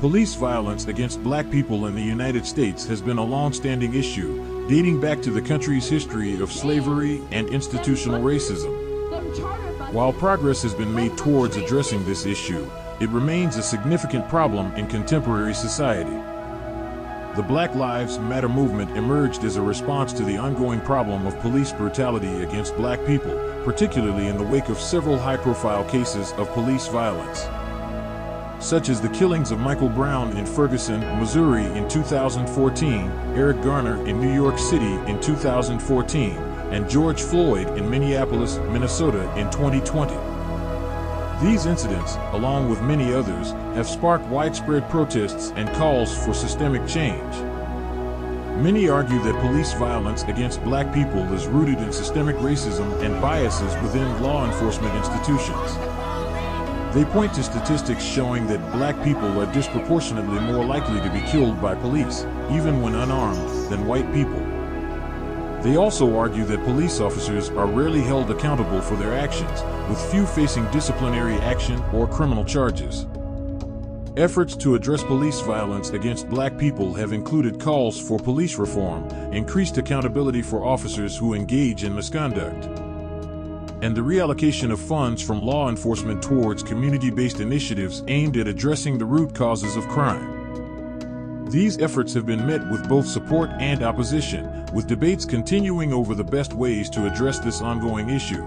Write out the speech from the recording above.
Police violence against black people in the United States has been a long-standing issue, dating back to the country's history of slavery and institutional racism. While progress has been made towards addressing this issue, it remains a significant problem in contemporary society. The Black Lives Matter movement emerged as a response to the ongoing problem of police brutality against black people, particularly in the wake of several high-profile cases of police violence such as the killings of Michael Brown in Ferguson, Missouri in 2014, Eric Garner in New York City in 2014, and George Floyd in Minneapolis, Minnesota in 2020. These incidents, along with many others, have sparked widespread protests and calls for systemic change. Many argue that police violence against black people is rooted in systemic racism and biases within law enforcement institutions. They point to statistics showing that black people are disproportionately more likely to be killed by police, even when unarmed, than white people. They also argue that police officers are rarely held accountable for their actions, with few facing disciplinary action or criminal charges. Efforts to address police violence against black people have included calls for police reform, increased accountability for officers who engage in misconduct, and the reallocation of funds from law enforcement towards community-based initiatives aimed at addressing the root causes of crime. These efforts have been met with both support and opposition, with debates continuing over the best ways to address this ongoing issue.